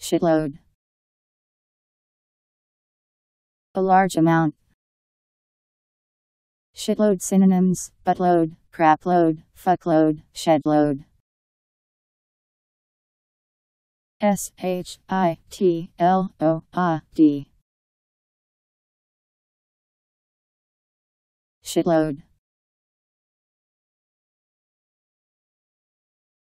Shitload. A large amount. Shitload synonyms, buttload, crapload, fuckload, shedload. S H I T L O A D. Shitload.